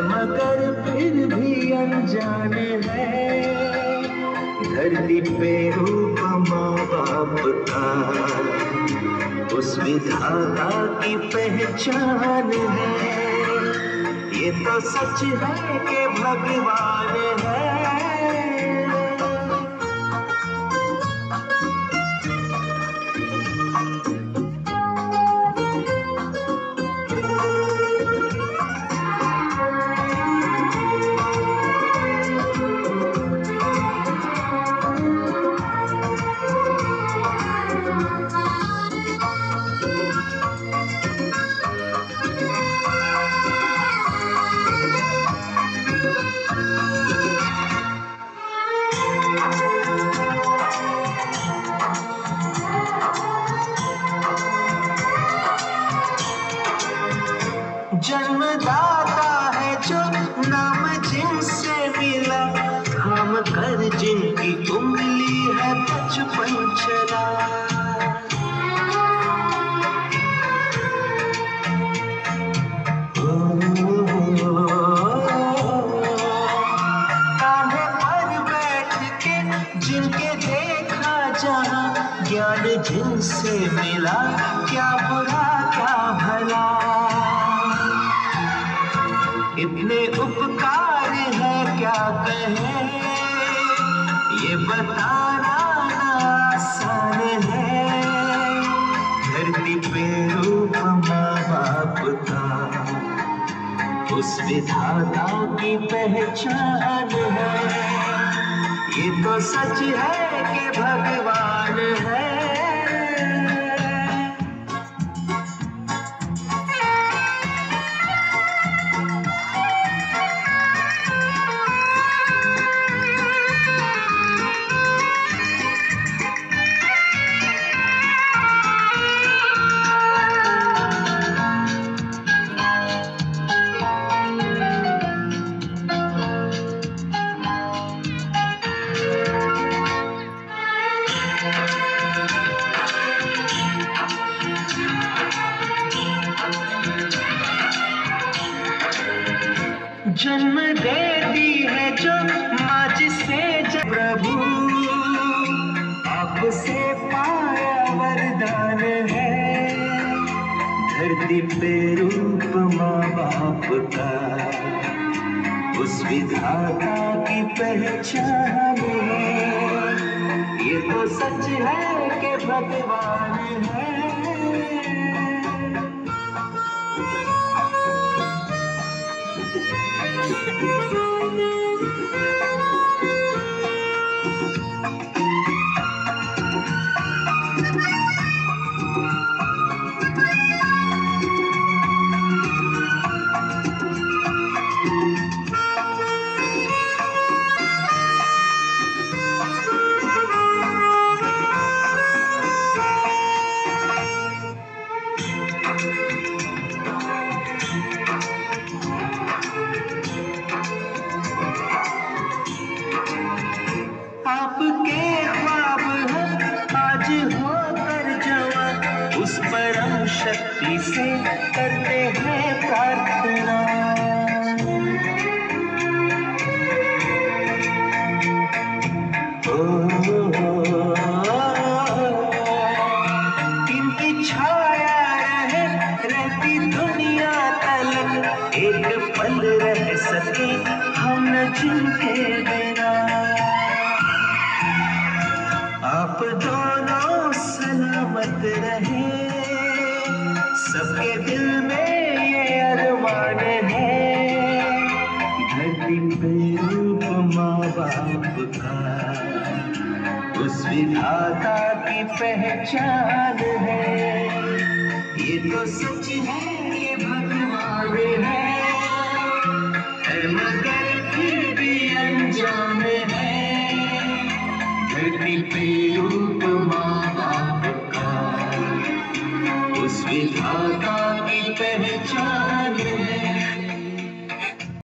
मगर फिर भी अनजान है। धरती पे रूप माँ बाप का उस विधाता की पहचान है। ये तो सच है कि भगवान है। जन्मदाता है जो नाम जिनसे मिला। हम कर जिनकी उंगली है बचपन चला। जिनके देखा ज्ञान जिनसे मिला, क्या बुरा क्या भला? इतने उपकार है, क्या कहें? ये बताना आसान है। धरती पे रूप माँ बाप का उस विधाता की पहचान है। ये तो सच है कि भगवान है। धरती पे रूप माँ बाप का उस विधाता की पहचान ये तो सच है कि भगवान है। आपके शक्ति से करते हैं प्रार्थना। छाया रहे दुनिया एक पल रह सके हम आप दोनों सलामत रहे। सबके दिल में ये अरमान है। धरती पे रूप माँ बाप का उस विधाता की पहचान है। ये तो सच है।